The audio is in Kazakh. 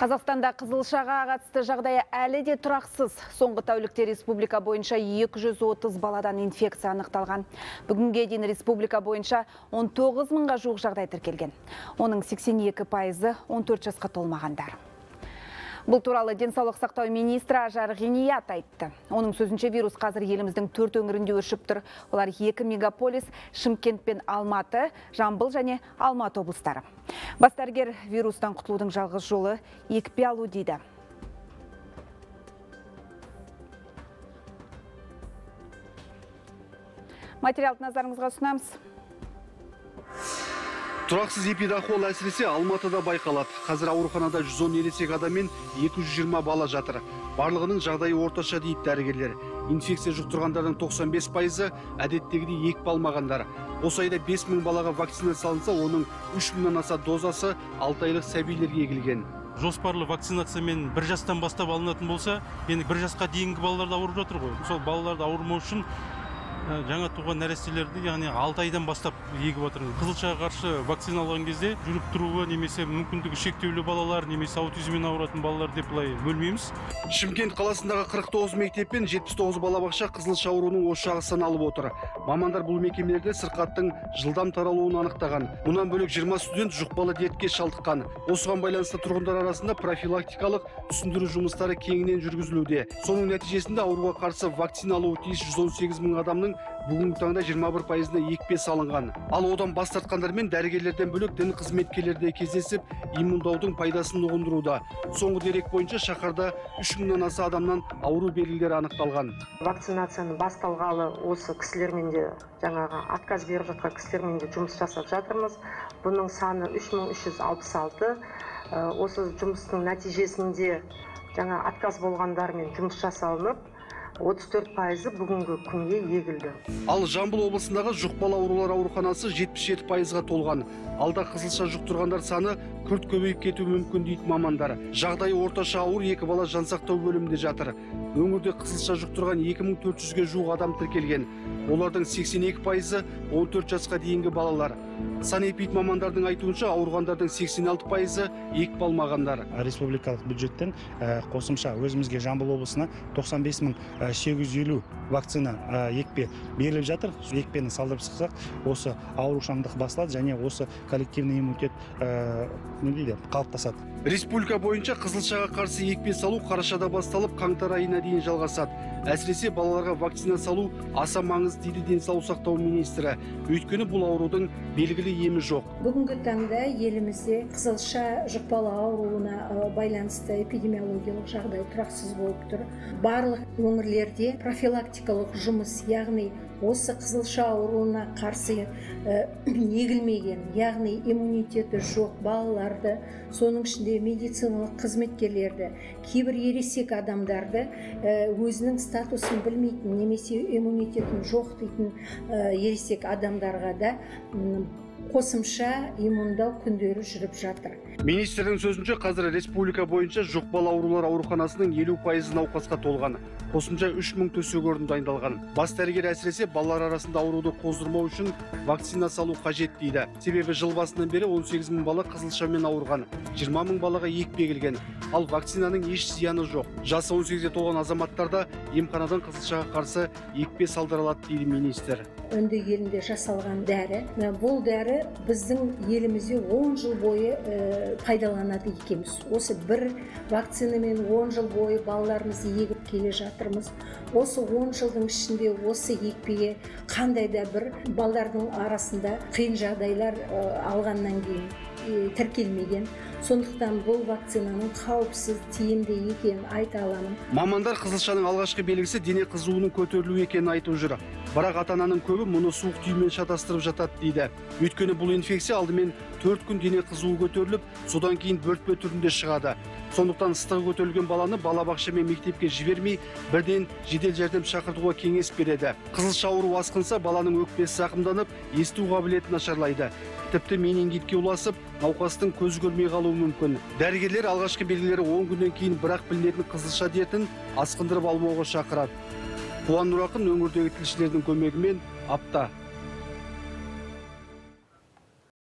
Қазақстанда қызылшаға қатысты жағдайы әлі де тұрақсыз. Соңғы тәулікте республика бойынша 230 баладан инфекция анықталған. Бүгінге дейін республика бойынша 19 мыңға жуық жағдай тіркелген. Оның 82 пайызы 14 жасқа толмағандар. Бұл туралы денсаулық сақтау министрі Ажар Ғиният айтты. Оның сөзінше вирус қазір еліміздің төрт өңірінде өршіп тұр. Олар екі мегаполис, Шымкент пен Алматы, Жамбыл және Алматы облыстары. Бас дәрігер вирустан құтылудың жалғыз жолы екпе алу дейді. Материалды назарыңызға ұсынамыз. Тұрақсыз эпидахуал әсіресе Алматыда байқалады. Қазір ауруханада 110 ересек адам мен 220 бала жатыр. Барлығының жағдайы орташа дейді дәрігерлер. Инфекция жұқтырғандардың 95 пайызы әдеттегідей екпе алмағандар. Осы айда 5000 балаға вакцина салынса, оның 3000-нан аса дозасы 6 айлық сәбилерге егілген. жоспарлы вакцинациямен бір жастан бастап алынатын болса енді бір жасқа дейінгі балалар да ауырып жатыр ғой сол балаларды ауырмау үшін жаңа туған нәрестелерді яғни алты айдан бастап егіп жатырмыз қызылшаға қарсы вакцина алған кезде жүріп тұруы немесе мүмкіндігі шектеулі балалар немесе аутизммен ауыратын балалар деп былай бөлмейміз Шымкент қаласындағы 49 мектеп пен 79 балабақша қызылша ауруының ошағы саналып отыр. Мамандар бұл мекемелерде сырқаттың жылдам таралуын анықтаған. Мұнан бөлек 20 студент жұқпалы дертке шалдыққан. Осыған байланысты тұрғындар арасында профилактикалық түсіндіру жұмыстары кеңінен жүргізілуде. Соның нәтижесінде ауруға қарсы вакцина алуы тиіс 118 мың адамның бүгінгі таңда 21 пайызына екпе салынған. Ал одан бас тартқандар мен дәрігерлерден бөлек дін қызметкерлері де кездесіп, иммундаудың пайдасын ұғындыруда. Соңғы дерек бойынша шаһарда 3 мыңнан аса адамнан ауру белгілері анықталған. вакцинацияны басталғалы осы кісілермен де жаңағы отказ беріп жатқан кісілермен де жұмыс жасап жатырмыз бұның саны 3366 Ә, осы жұмыстың нәтижесінде жаңа отказ болғандармен жұмыс жасалынып 34 пайызы бүгінгі күнге егілді Ал Жамбыл облысындағы жұқпалы аурулар ауруханасы 77 пайызға толған. Алда қызылша жұқтырғандар саны күрт көбейіп кетуі мүмкін дейді мамандар. Жағдайы орташа ауыр екі бала жансақтау бөлімінде жатыр. Өңірде қызылша жұқтырған 2400-ге жуық адам тіркелген. Олардың 82 пайызы 14 жасқа дейінгі балалар. Санэпид мамандардың айтуынша ауырғандардың 86 пайызы екпе алмағандар. республикалық бюджеттен ә, қосымша өзімізге жамбыл облысына 95 мың 850 вакцина ә, екпе беріліп жатыр екпені салдырып шықсақ осы аурушаңдық басылады және осы коллективный иммунитет ә, не дейді қалыптасады Республика бойынша қызылшаға қарсы екпе салу қарашада басталып қаңтар айына дейін жалғасады. Әсіресе балаларға вакцина салу аса маңызды дейді денсаулық сақтау министрі. Өйткені бұл аурудың белгілі емі жоқ. бүгінгі таңда елімізде қызылша жұқпалы ауруына байланысты эпидемиологиялық жағдай тұрақсыз болып тұр барлық өңірлерде профилактикалық жұмыс яғни осы қызылша ауруына қарсы егілмеген яғни иммунитеті жоқ соның ішінде медициналық қызметкерлерді кейбір ересек адамдарды өзінің статусын білмейтін немесе иммунитетін жоқ дейтін ересек адамдарға да қосымша иммундау күндері жүріп жатыр Министрдің сөзінше қазір республика бойынша жұқпалы аурулар ауруханасының 50 пайызы науқасқа толған. Қосымша 3000 төсек орын дайындалған. Бас дәрігер әсіресе балалар арасында ауруды қоздырмау үшін вакцина салу қажет дейді. Себебі жыл басынан бері 18 мың бала қызылшамен ауырған, 20 мың балаға екпе егілген. Ал вакцинаның еш зияны жоқ. Жасы 18-ге толған азаматтарда емханадан қызылшаға қарсы екпе салдырылады дейді министр. үнді елінде жасалған дәрі бұл дәрі біздің елімізде 10 жыл бойы ә, пайдаланады екенбіз. Осы бір вакцинамен 10 жыл бойы балаларымызды егіп келе жатырмыз. Осы 10 жылдың ішінде осы екпеге қандай да бір балдардың арасында қиын жағдайлар ә, алғаннан кейін ә, тіркелмеген. Сондықтан бұл вакцинаның қауіпсіз тиімді екенін айта аламын. Мамандар қызылшаның алғашқы белгісі дене қызуының көтерілуі екенін айтып жүр. Бірақ ата-ананың көбі мұны суық түймен шатастырып жатады дейді. Өйткені бұл инфекция алдымен 4 күн дене қызуы көтеріліп, содан кейін бөртпе түрінде шығады. Сондықтан ыстығы көтерілген баланы балабақша мен мектепке жібермей, бірден жедел жәрдем шақыртуға кеңес береді. Қызылша ауру асқынса, баланың өкпесі зақымданып, есту қабілеті нашарлайды. Тіпті менингитке ұласып, науқастың көзі көрмей қалуы мүмкін. Дәрігерлер алғашқы белгілері 10 күннен кейін бірақ білінетін қызылша дертін асқындырып алмауға шақырады. Қуан Нұрақын өңірдегі тілшілердің көмегімен апта